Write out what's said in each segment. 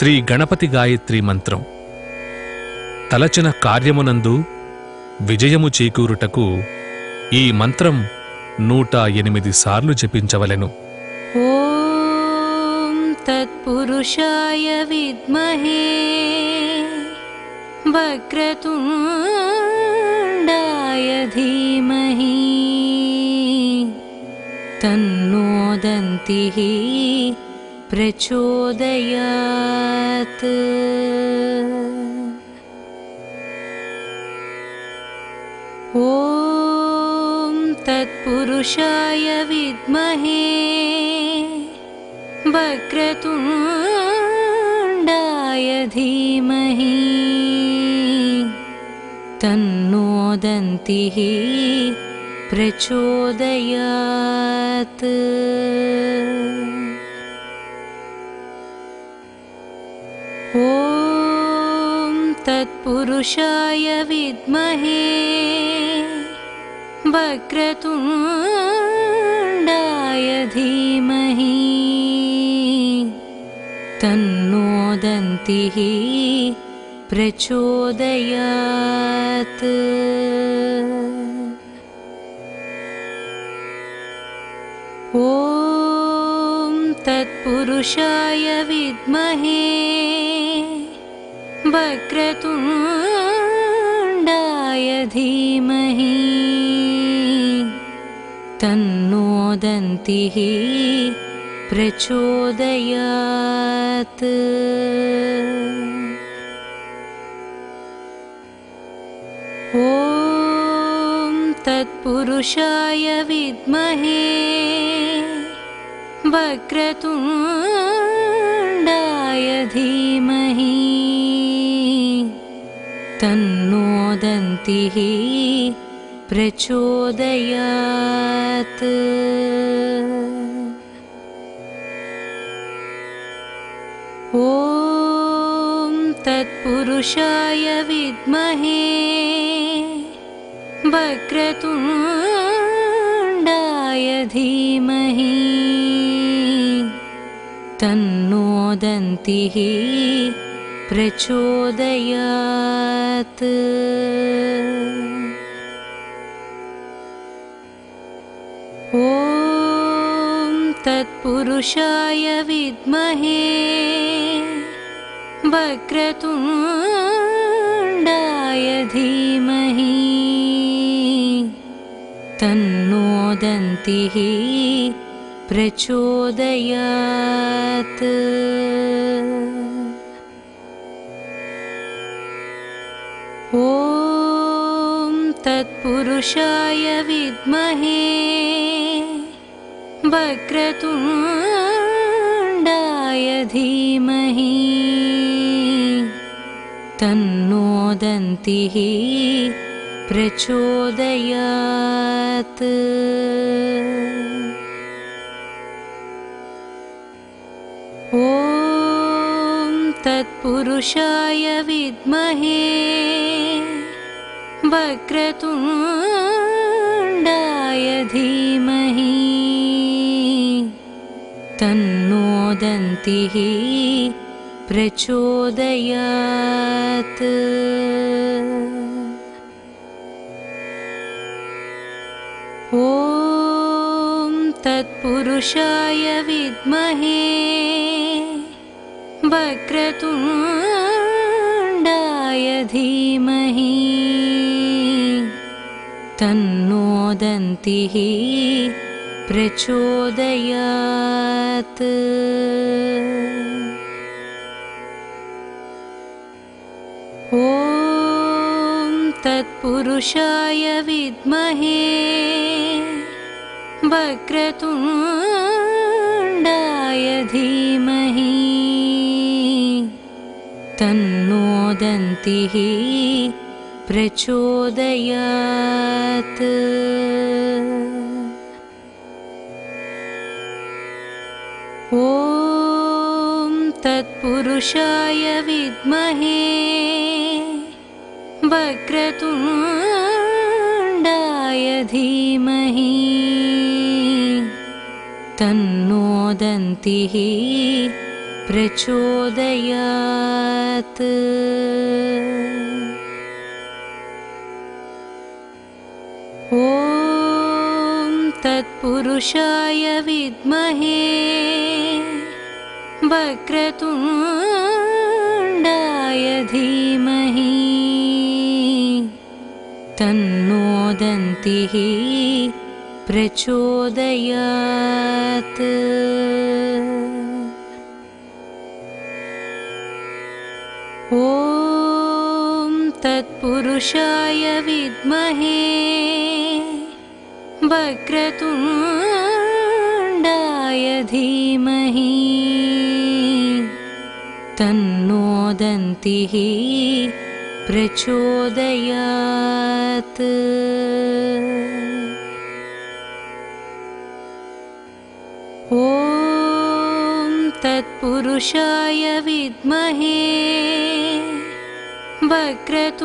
శ్రీ గణపతి గాయత్రి మంత్రం. తలచిన కార్యమునందు విజయము చేకూరుటకు ఈ మంత్రం నూట ఎనిమిది సార్లు జపించవలెను. ఓం తత్పురుషాయ విద్మహే వక్రతుండాయ ధీమహి తన్నోదంతి ప్రచోదయా ॐ तत्पुरुषाय विद्महे वक्रतुण्डाय धीमहि। तन्नो दन्तिः प्रचोदयात् तत्पुरुषाय विद्महे वक्रतुण्डाय धीमहि तन्नो दन्तिः प्रचोदयात्। ॐ तत्पुरुषाय विद्महे धीमहि। तन्नो दन्तिः प्रचोदयात्। ॐ तत्पुरुषाय विद्महे वक्रतुण्डाय धीमहि तन्नो दन्तिः प्रचोदयात्। ॐ तत्पुरुषाय विद्महे वक्रतुण्डाय धीमहि तन्नो दन्तिः प्रचोदयात्। ॐ तत्पुरुषाय विद्महे वक्रतुण्डाय धीमहि। तन्नो दन्तिः प्रचोदयात् तत्पुरुषाय विद्महे वक्रतुण्डाय धीमहि तन्नो दन्तिः प्रचोदयात्। ॐ तत्पुरुषाय विद्महे वक्रतुण्डाय धीमहि तन्नो दन्तिः प्रचोदयात्। ॐ तत्पुरुषाय विद्महे वक्रतुण्डाय धीमहि तन्नो दन्तिः प्रचोदयात्। ॐ तत्पुरुषाय विद्महे वक्रतुण्डाय धीमहि। तन्नो दन्तिः प्रचोदयात्। ॐ तत्पुरुषाय विद्महे वक्रतुण्डाय धीमहि। तन्नो दन्तिः प्रचोदयात् तत्पुरुषाय विद्महे वक्रतुण्डाय धीमहि तन्नो दन्तिः प्रचोदयात्। ॐ तत्पुरुषाय विद्महे वक्रतुण्डाय धीमहि तन्नो दन्तिः प्रचोदयात्। ॐ तत्पुरुषाय विद्महे वक्रतुण्डाय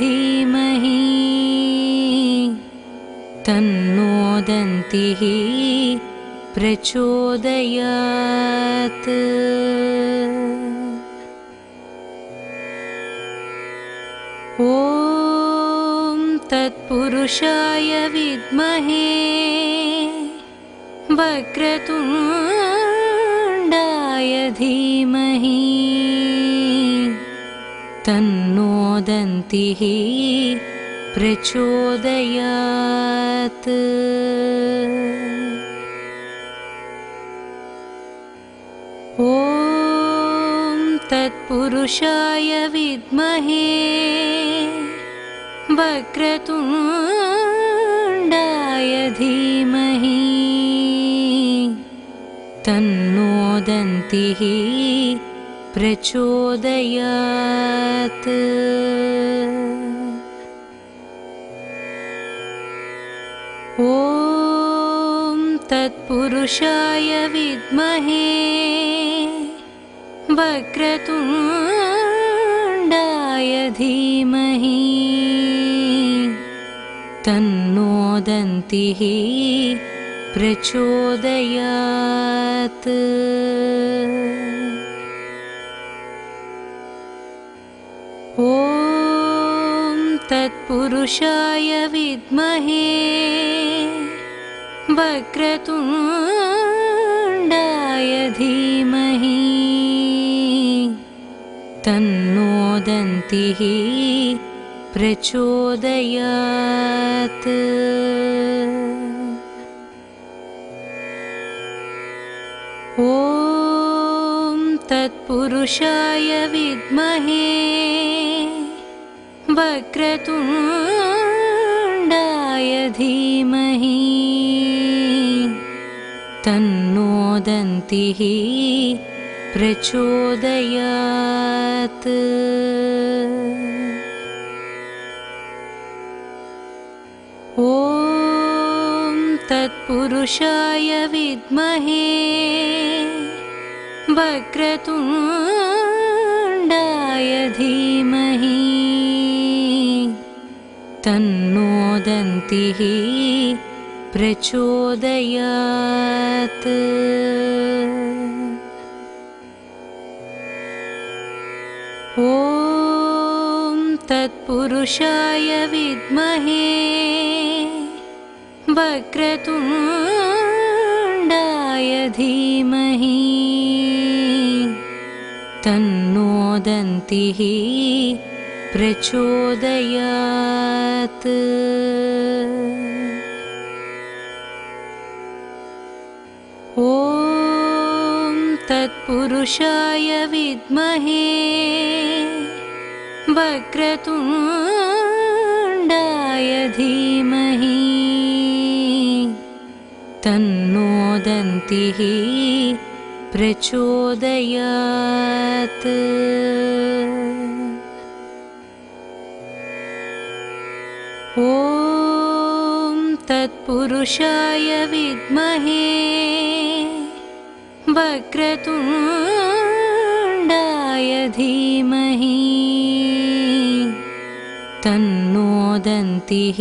धीमहि तन्नो दन्तिः प्रचोदयात्। ॐ तत्पुरुषाय विद्महे वक्रतुण्डाय धीमहि। तन्नो दन्तिः प्रचोदयात्। ॐ तत्पुरुषाय विद्महे वक्रतुण्डाय धीमहि। तन्नो दन्तिः प्रचोदयात् तत्पुरुषाय विद्महे वक्रतुण्डाय धीमहि तन्नो दन्तिः प्रचोदयात्। ॐ तत्पुरुषाय विद्महे वक्रतुण्डाय धीमहि। तन्नो दन्तिः प्रचोदयात्। ॐ तत्पुरुषाय विद्महे वक्रतुण्डाय धीमहि तन्नो दन्तिः प्रचोदयात्। ॐ तत्पुरुषाय विद्महे वक्रतुण्डाय धीमहि। तन्नो दन्तिः प्रचोदयात्। ॐ तत्पुरुषाय विद्महे वक्रतुण्डाय धीमहि। तन्नो दन्तिः प्रचोदयात् ॐ तत्पुरुषाय विद्महे वक्रतुण्डाय धीमहि तन्नो दन्तिः प्रचोदयात् ॐ तत्पुरुषाय विद्महे वक्रतुण्डाय धीमहि तन्नोदन्तिः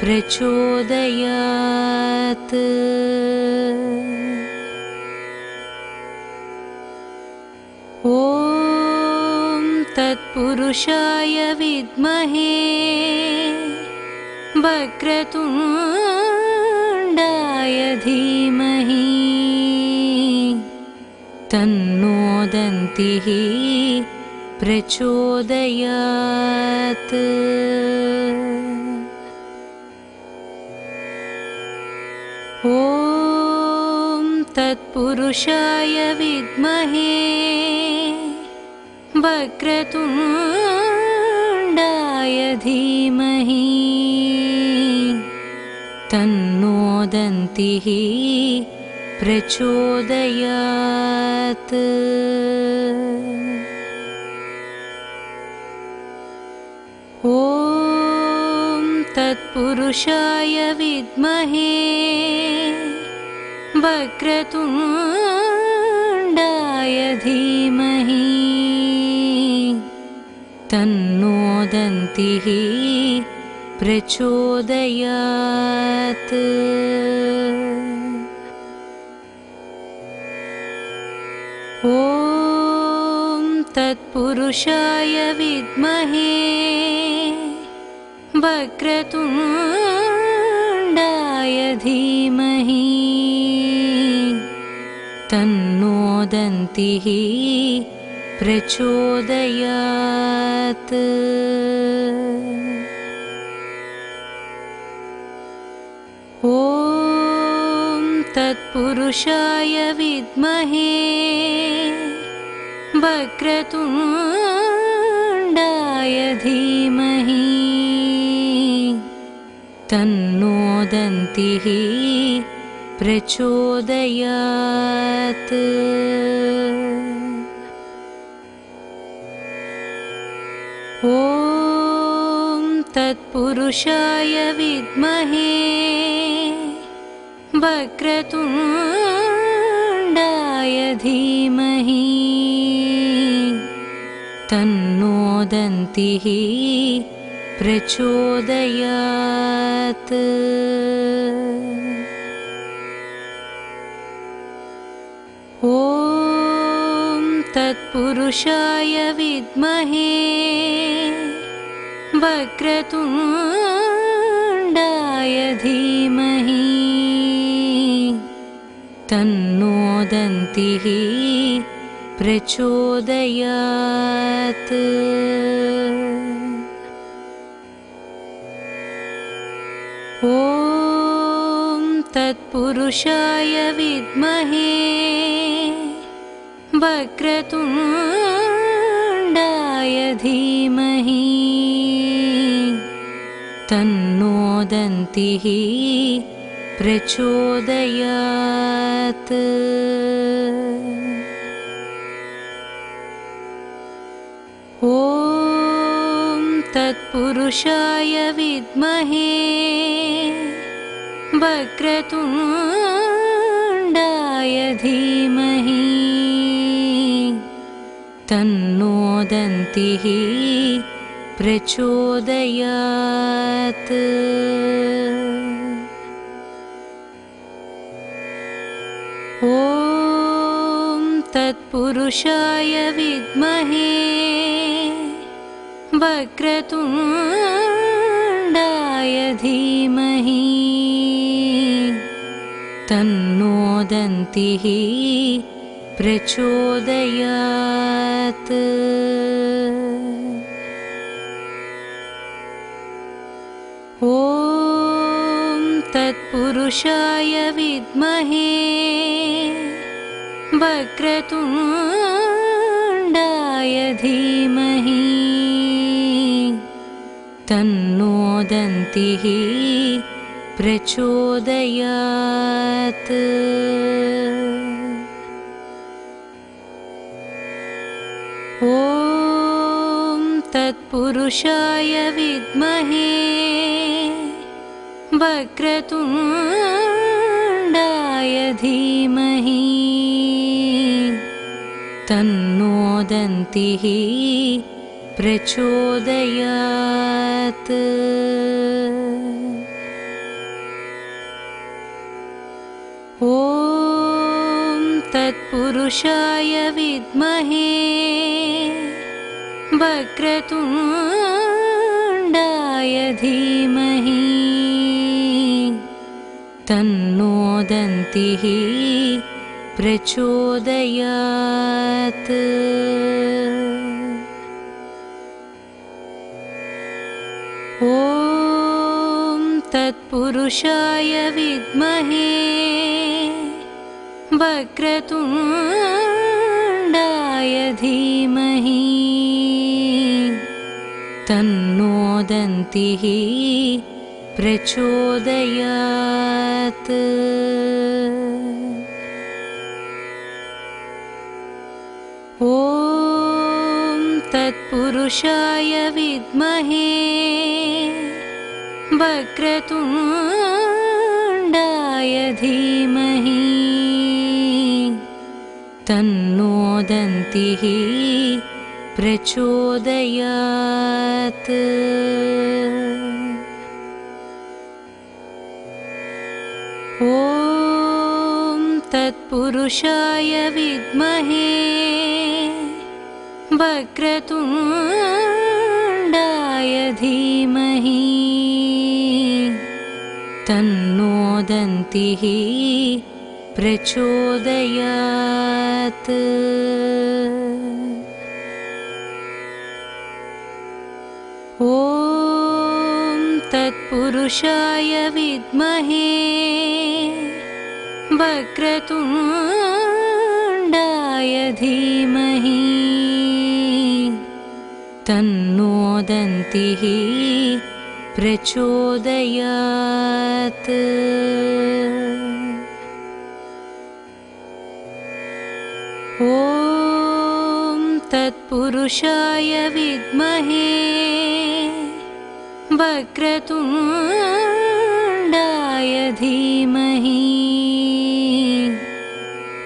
प्रचोदयात्। ॐ तत्पुरुषाय विद्महे वक्रतुण्डाय धीमहि। तन्नोदन्तिः प्रचोदयात्। ॐ तत्पुरुषाय विद्महे वक्रतुण्डाय धीमहि तन्नोदन्तिः प्रचोदयात् ॐ तत्पुरुषाय विद्महे वक्रतुण्डाय धीमहि। तन्नोदन्तिः प्रचोदयात् तत्पुरुषाय विद्महे वक्रतुण्डाय धीमहि तन्नोदन्तिः प्रचोदयात्। ॐ तत्पुरुषाय विद्महे वक्रतुण्डाय धीमहि। तन्नोदन्तिः प्रचोदयात्। ॐ तत्पुरुषाय विद्महे वक्रतुण्डाय धीमहि तन्नोदन्तिः प्रचोदयात्। ॐ तत्पुरुषाय विद्महे वक्रतुण्डाय धीमहि। तन्नोदन्तिः प्रचोदयात्। ॐ तत्पुरुषाय विद्महे वक्रतुण्डाय धीमहि। तन्नोदन्तिः प्रचोदयात् ॐ तत्पुरुषाय विद्महे वक्रतुण्डाय धीमहि तन्नोदन्तिः प्रचोदयात् तत्पुरुषाय विद्महे वक्रतुण्डाय धीमहि तन्नोदन्तिः प्रचोदयात्। ॐ तत्पुरुषाय विद्महे वक्रतुण्डाय धीमहि तन्नोदन्तिः प्रचोदयात्। ॐ तत्पुरुषाय विद्महे वक्रतुण्डाय धीमहि तन्नोदन्तिः प्रचोदयात्। ॐ तत्पुरुषाय विद्महे वक्रतुण्डाय धीमहि। तन्नो दन्तिः प्रचोदयात्। ॐ तत्पुरुषाय विद्महे वक्रतुण्डाय धीमहि। तन्नो दन्तिः प्रचोदयात् तत्पुरुषाय विद्महे वक्रतुण्डाय धीमहि तन्नो दन्तिः प्रचोदयात्। ॐ तत्पुरुषाय विद्महे वक्रतुण्डाय धीमहि तन्नो दन्तिः प्रचोदयात्। ॐ तत्पुरुषाय विद्महे वक्रतुण्डाय धीमहि तन्नो दन्तिः प्रचोदयात्। ॐ तत्पुरुषाय विद्महे वक्रतुण्डाय धीमहि।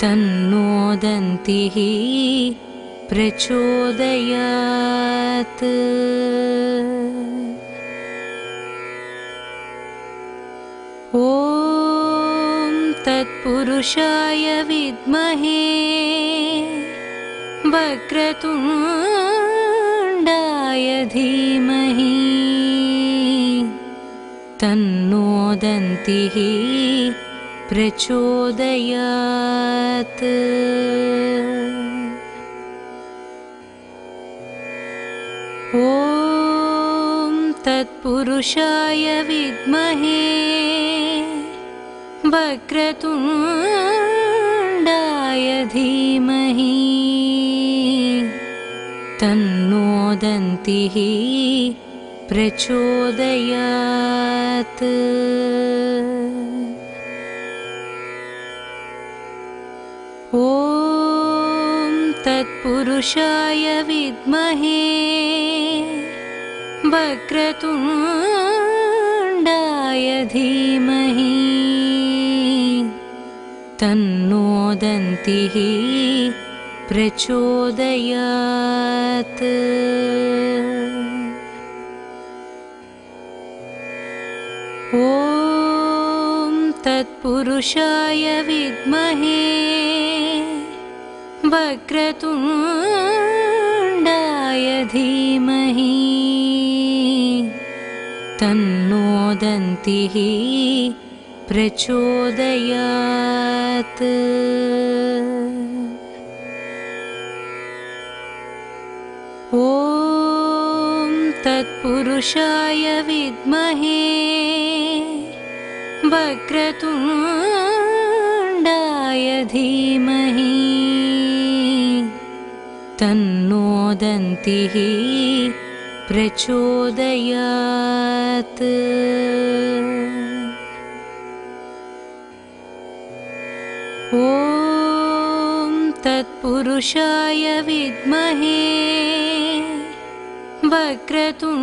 तन्नो दन्तिः ॐ तत्पुरुषाय विद्महे वक्रतुण्डाय धीमहि। तन्नो दन्तिः प्रचोदयात् तत्पुरुषाय विद्महे वक्रतुण्डाय धीमहि तन्नो दन्तिः प्रचोदयात्। ॐ तत्पुरुषाय विद्महे वक्रतुण्डाय धीमहि। तन्नो दन्तिः प्रचोदयात्। ॐ तत्पुरुषाय विद्महे वक्रतुण्डाय धीमहि तन्नो दन्तिः प्रचोदयात्। ॐ तत्पुरुषाय विद्महे वक्रतुण्डाय धीमहि। तन्नो दन्तिः प्रचोदयात्। ॐ तत्पुरुषाय विद्महे वक्रतुण्डाय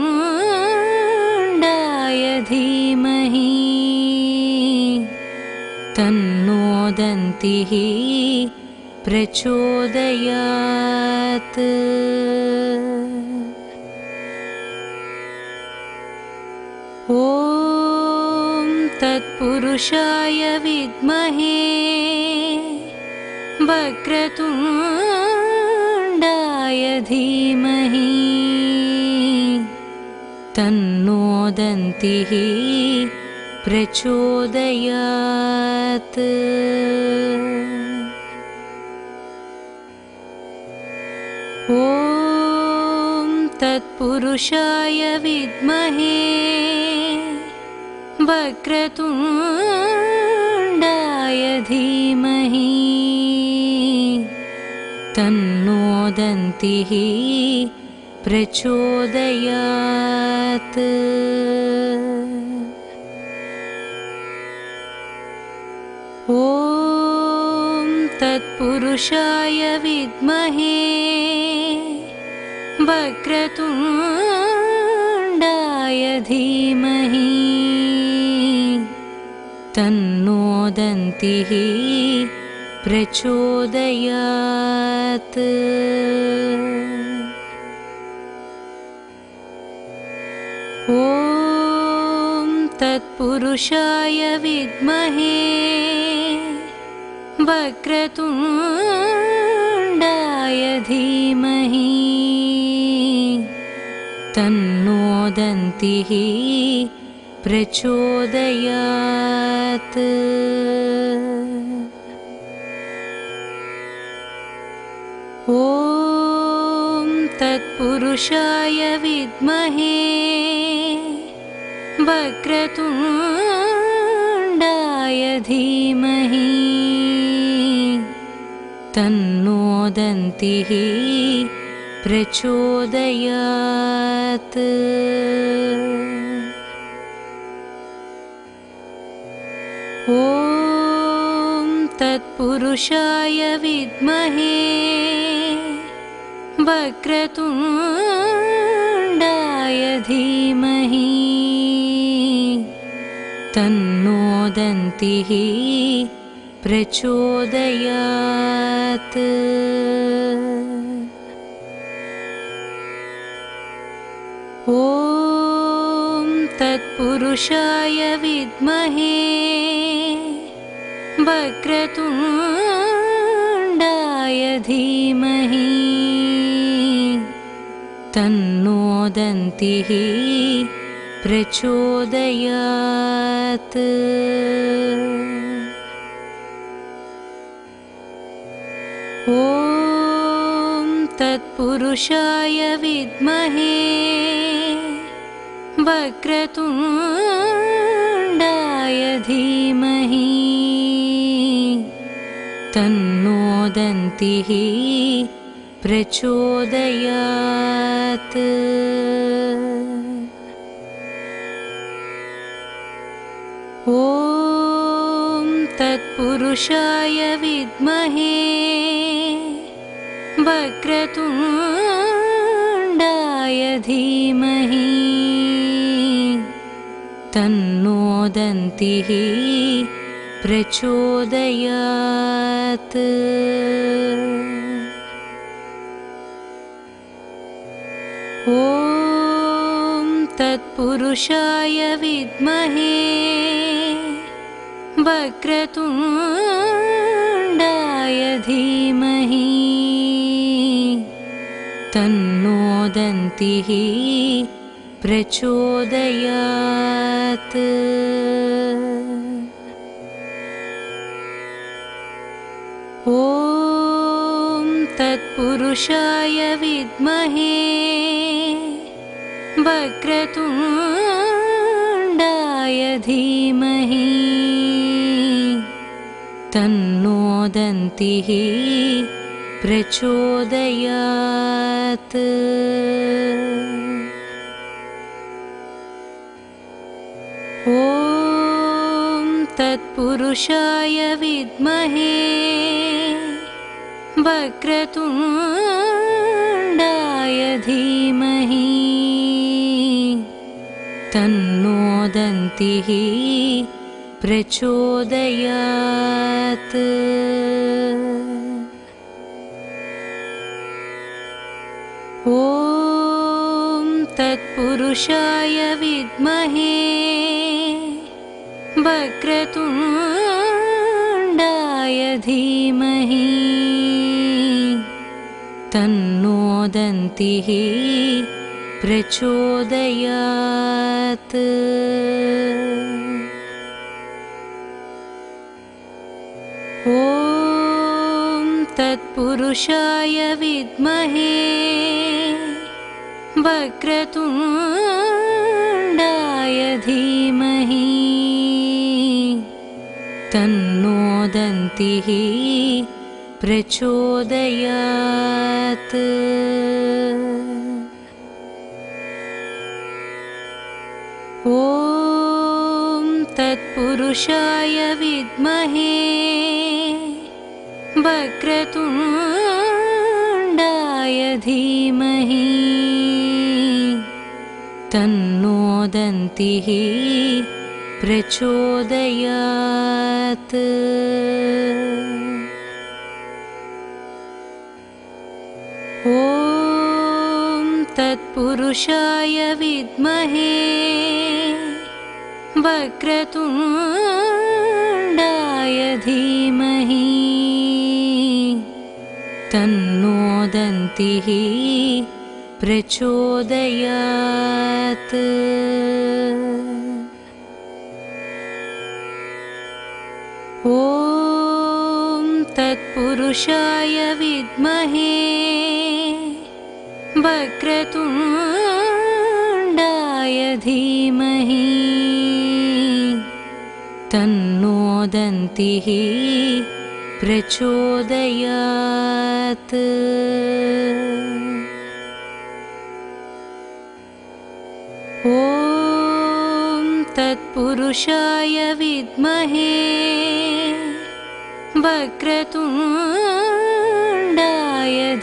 धीमहि। तन्नो दन्तिः प्रचोदयात् तत्पुरुषाय विद्महे वक्रतुण्डाय धीमहि तन्नो दन्तिः प्रचोदयात्। ॐ तत्पुरुषाय विद्महे वक्रतुण्डाय धीमहि तन्नो दन्तिः प्रचोदयात्। ॐ तत्पुरुषाय विद्महे वक्रतुण्डाय धीमहि तन्नो दन्तिः प्रचोदयात्। ॐ तत्पुरुषाय विद्महे वक्रतुण्डाय धीमहि। तन्नो दन्तिः प्रचोदयात्। ॐ तत्पुरुषाय विद्महे वक्रतुण्डाय धीमहि। तन्नो दन्तिः प्रचोदयात् ॐ तत्पुरुषाय विद्महे वक्रतुण्डाय धीमहि तन्नो दन्तिः प्रचोदयात् तत्पुरुषाय विद्महे वक्रतुण्डाय धीमहि तन्नो दन्तिः प्रचोदयात्। ॐ तत्पुरुषाय विद्महे वक्रतुण्डाय धीमहि तन्नो दन्तिः प्रचोदयात्। ॐ तत्पुरुषाय विद्महे वक्रतुण्डाय धीमहि तन्नो दन्तिः प्रचोदयात्। ॐ तत्पुरुषाय विद्महे वक्रतुण्डाय धीमहि। तन्नो दन्तिः प्रचोदयात् ॐ तत्पुरुषाय विद्महे वक्रतुण्डाय धीमहि तन्नो दन्तिः प्रचोदयात् तत्पुरुषाय विद्महे वक्रतुण्डाय धीमहि तन्नो दन्तिः प्रचोदयात्। ॐ तत्पुरुषाय विद्महे वक्रतुण्डाय धीमहि तन्नोदन्तिः प्रचोदयात्। ॐ तत्पुरुषाय विद्महे वक्रतुण्डाय तन्नोदन्तिः प्रचोदयात्। ॐ तत्पुरुषाय विद्महे वक्रतुण्डाय धीमहि। तन्नोदन्तिः प्रचोदयात् ॐ तत्पुरुषाय विद्महे वक्रतुण्डाय धीमहि। तन्नोदन्तिः प्रचोदयात् तत्पुरुषाय विद्महे वक्रतुण्डाय धीमहि तन्नोदन्तिः प्रचोदयात्। ॐ तत्पुरुषाय विद्महे वक्रतुण्डाय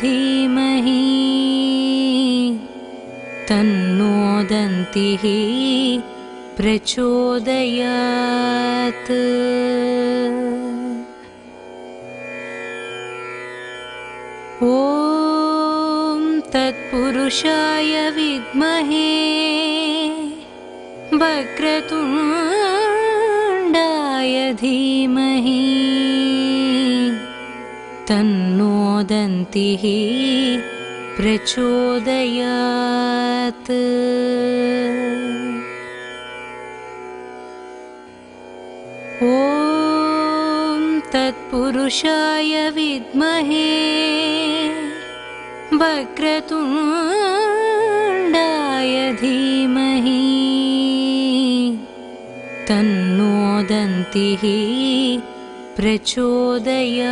धीमहि तन्नोदन्तिः प्रचोदयात्। ॐ तत्पुरुषाय विद्महे वक्रतुण्डाय धीमहि तन्नोदन्तिः प्रचोदयात्। ॐ तत्पुरुषाय विद्महे वक्रतुण्डाय धीमहि तन्नोदन्तिः प्रचोदयात्।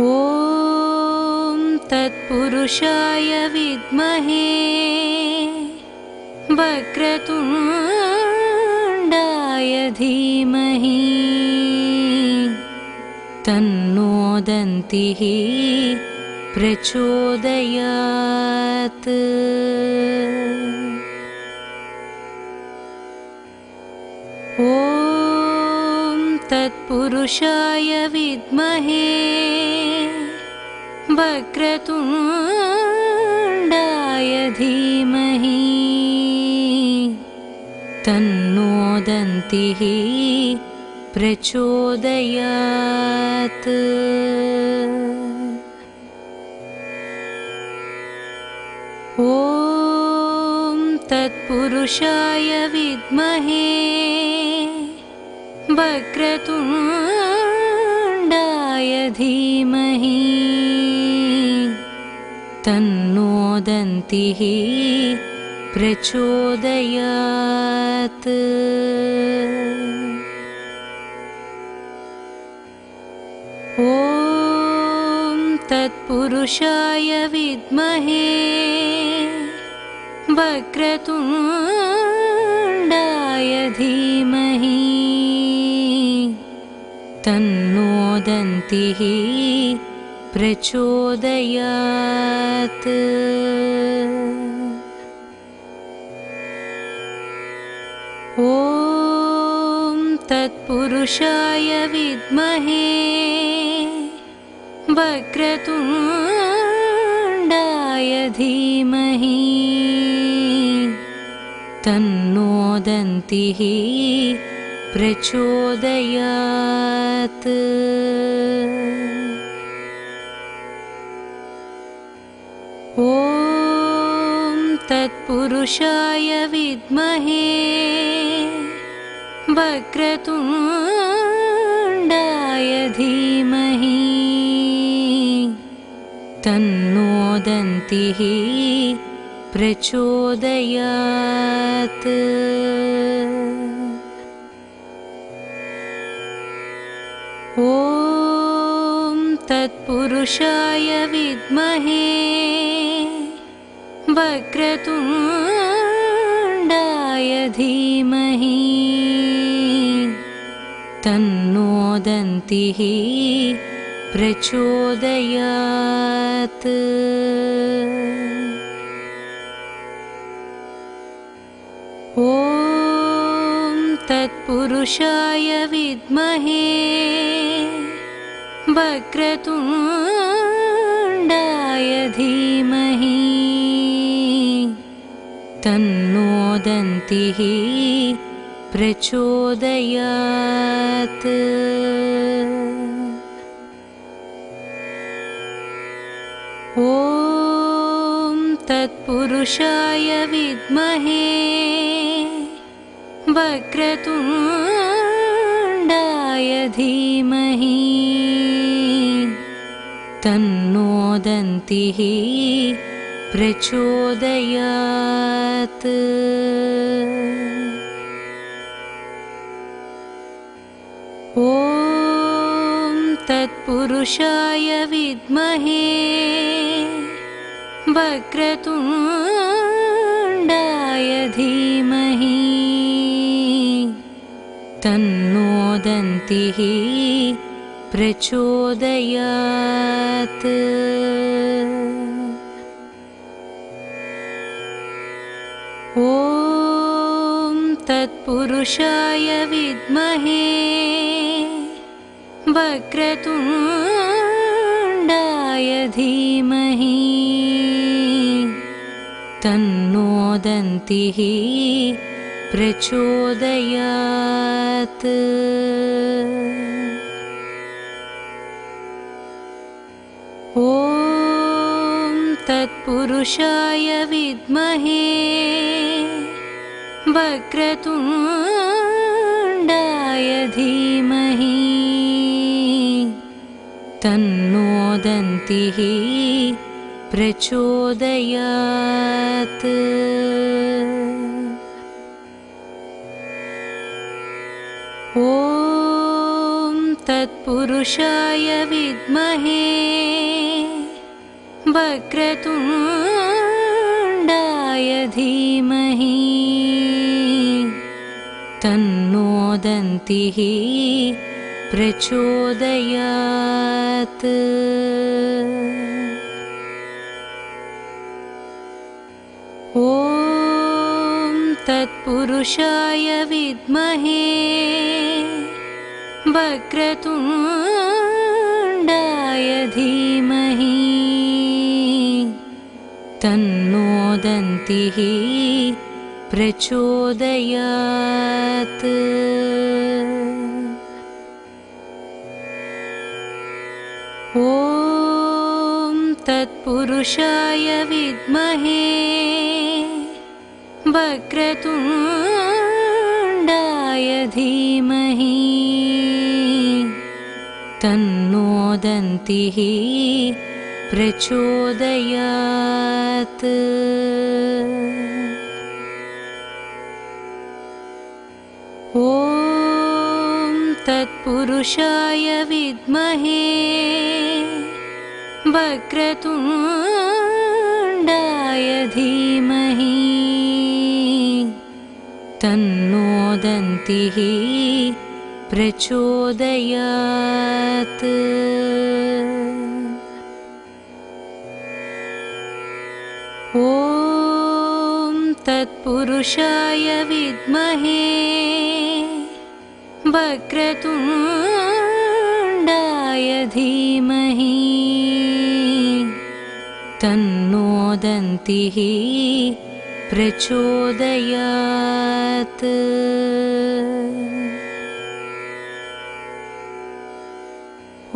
ॐ तत्पुरुषाय विद्महे वक्रतुण्डाय धीमहि। तन्नोदन्तिः प्रचोदयात् तत्पुरुषाय विद्महे वक्रतुण्डाय धीमहि तन्नोदन्तिः प्रचोदयात्। ॐ तत्पुरुषाय विद्महे वक्रतुण्डाय धीमहि तन्नोदन्तिः प्रचोदयात्। ॐ तत्पुरुषाय विद्महे वक्रतुण्डाय धीमहि तन्नोदन्तिः प्रचोदयात्। ॐ तत्पुरुषाय विद्महे वक्रतुण्डाय धीमहि। तन्नोदन्तिः प्रचोदयात्। ॐ तत्पुरुषाय विद्महे वक्रतुण्डाय धीमहि। तन्नोदन्तिः प्रचोदयात् तत्पुरुषाय विद्महे वक्रतुण्डाय धीमहि तन्नोदन्तिः प्रचोदयात्। ॐ तत्पुरुषाय विद्महे वक्रतुण्डाय धीमहि तन्नोदन्तिः प्रचोदयात्। ॐ तत्पुरुषाय विद्महे वक्रतुण्डाय धीमहि तन्नोदन्तिः प्रचोदयात्। ॐ तत्पुरुषाय विद्महे वक्रतुण्डाय धीमहि। तन्नोदन्तिः प्रचोदयात्। ॐ तत्पुरुषाय विद्महे वक्रतुण्डाय धीमहि। तन्नोदन्तिः प्रचोदयात् तत्पुरुषाय विद्महे वक्रतुण्डाय धीमहि तन्नोदन्तिः प्रचोदयात्। ॐ तत्पुरुषाय विद्महे वक्रतुण्डाय धीमहि तन्नोदन्तिः प्रचोदयात्। ॐ तत्पुरुषाय विद्महे वक्रतुण्डाय धीमहि प्रचोदयात्। ॐ तत्पुरुषाय विद्महे वक्रतुण्डाय धीमहि। तन्नोदन्तिः प्रचोदयात् तत्पुरुषाय विद्महे वक्रतुण्डाय धीमहि तन्नोदन्तिः प्रचोदयात्। ॐ तत्पुरुषाय विद्महे य धीमहि। तन्नोदन्तिः प्रचोदयात्।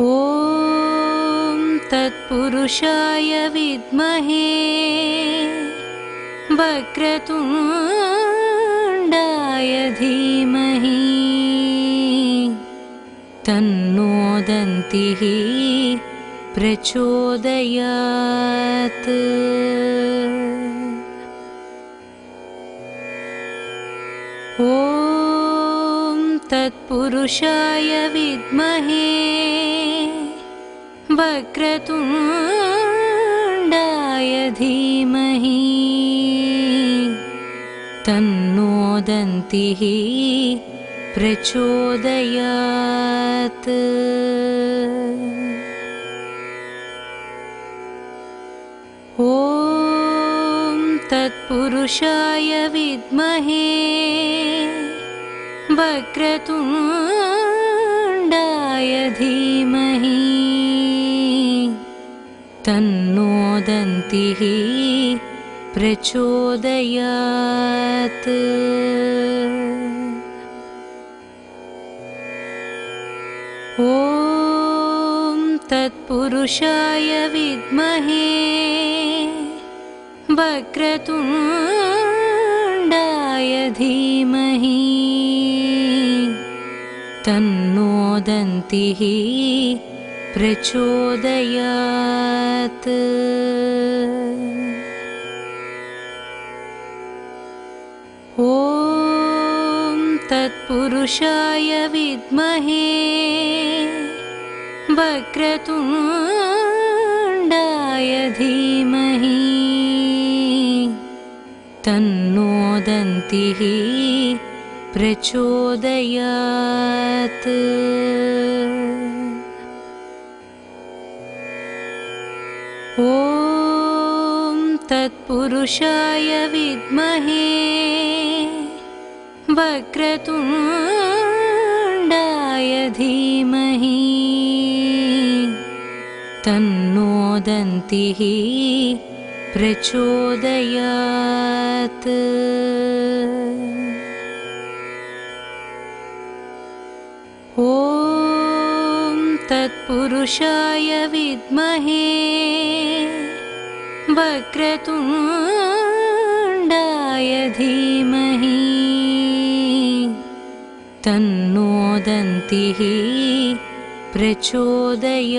ॐ तत्पुरुषाय विद्महे वक्रतुण्डाय धीमहि। तन्नो दन्तिः प्रचोदयात्। ॐ तत्पुरुषाय विद्महे वक्रतुण्डाय धीमहि तन्नो दन्तिः प्रचोदयात्। ॐ तत्पुरुषाय विद्महे वक्रतुण्डाय धीमहि। तन्नो दन्तिः प्रचोदयात् ॐ तत्पुरुषाय विद्महे वक्रतुण्डाय धीमहि तन्नो दन्तिः प्रचोदयात् तत्पुरुषाय विद्महे वक्रतुण्डाय धीमहि तन्नो दन्तिः प्रचोदयात्। ॐ तत्पुरुषाय विद्महे वक्रतुण्डाय धीमहि। तन्नो दन्तिः प्रचोदयात्। ॐ तत्पुरुषाय विद्महे वक्रतुण्डाय धीमहि तन्नो दन्तिः प्रचोदयात्।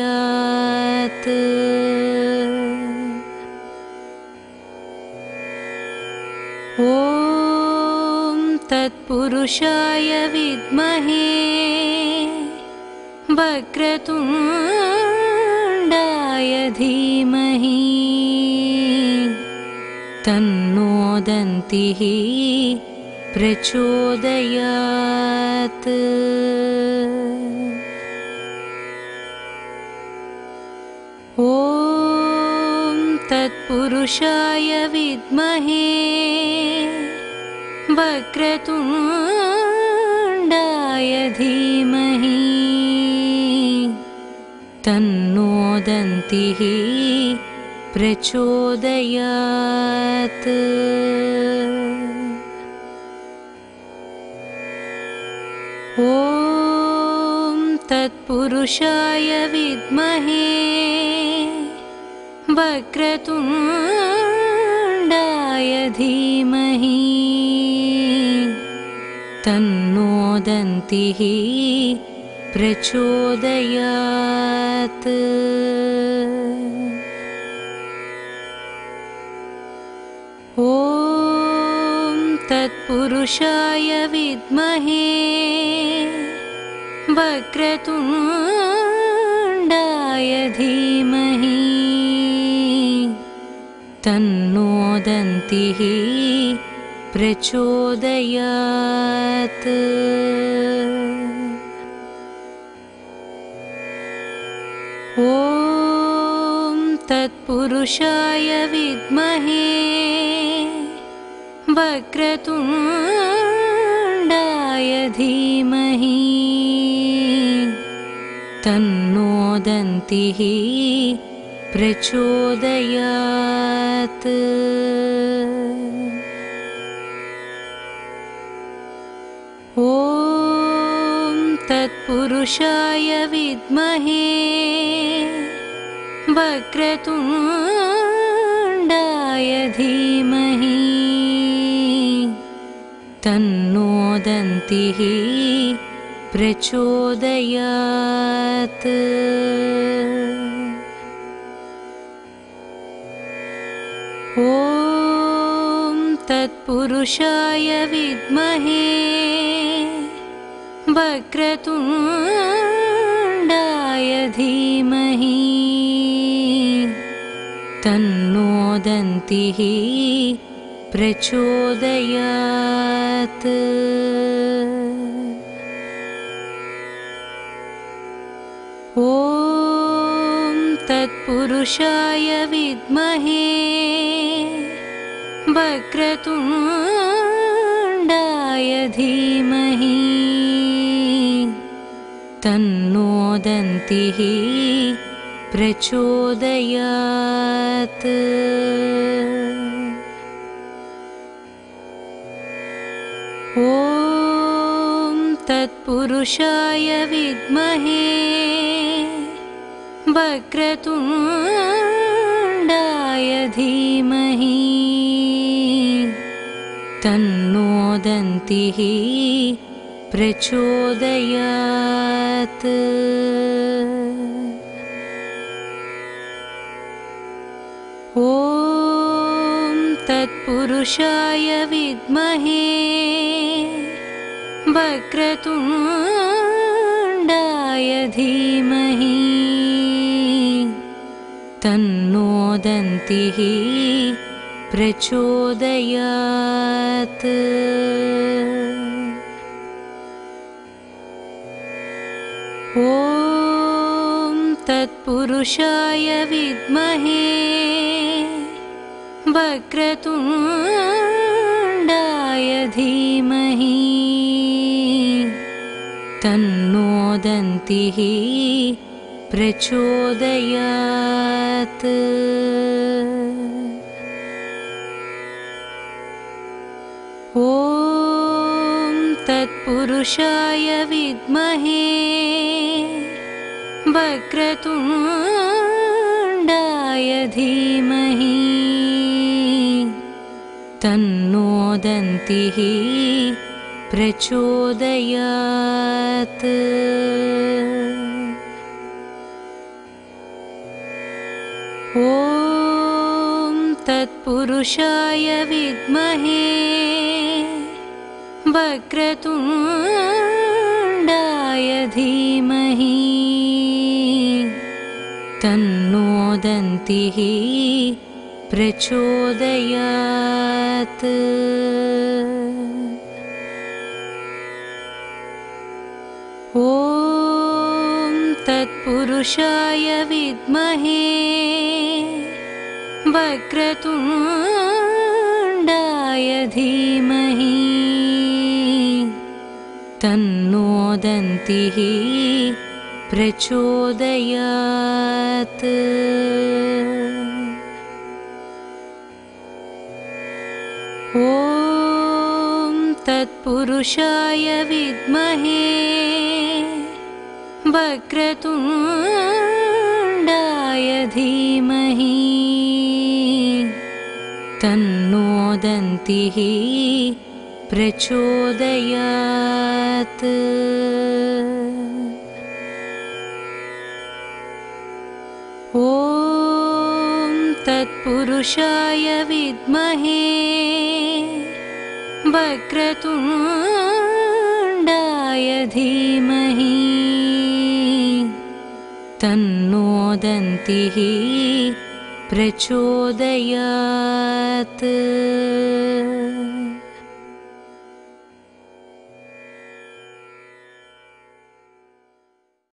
ॐ तत्पुरुषाय विद्महे वक्रतुण्डाय धीमहि। तन्नो दन्तिः प्रचोदयात् ॐ तत्पुरुषाय विद्महे वक्रतुण्डाय धीमहि। तन्नो दन्तिः प्रचोदयात् ॐ तत्पुरुषाय विद्महे वक्रतुण्डाय धीमहि तन्नो दन्तिः प्रचोदयात् तत्पुरुषाय विद्महे वक्रतुण्डाय धीमहि तन्नो दन्तिः प्रचोदयात्। ॐ तत्पुरुषाय विद्महे वक्रतुण्डाय धीमहि। तन्नो दन्तिः प्रचोदयात्। ॐ तत्पुरुषाय विद्महे वक्रतुण्डाय धीमहि तन्नो दन्तिः प्रचोदयात्। ॐ तत्पुरुषाय विद्महे वक्रतुण्डाय धीमहि। तन्नो दन्तिः ॐ तत्पुरुषाय विद्महे वक्रतुण्डाय धीमहि। तन्नो दन्तिः प्रचोदयात् तत्पुरुषाय विद्महे वक्रतुण्डाय धीमहि तन्नो दन्तिः प्रचोदयात्। ॐ तत्पुरुषाय विद्महे वक्रतुण्डाय धीमहि तन्नो दन्तिः प्रचोदयात्। ॐ तत्पुरुषाय विद्महे वक्रतुण्डाय धीमहि तन्नो दन्तिः प्रचोदयात्। ॐ तत्पुरुषाय विद्महे वक्रतुण्डाय धीमहि तन्नो दन्तिः प्रचोदयात्। ॐ तत्पुरुषाय विद्महे वक्रतुण्डाय धीमहि। तन्नो दन्तिः प्रचोदयात् तत्पुरुषाय विद्महे वक्रतुण्डाय धीमहि तन्नो दन्तिः प्रचोदयात्। ॐ तत्पुरुषाय विद्महे वक्रतुण्डाय धीमहि। तन्नो दन्तिः प्रचोदयात्। ॐ तत्पुरुषाय विद्महे वक्रतुण्डाय धीमहि तन्नो दन्तिः प्रचोदयात्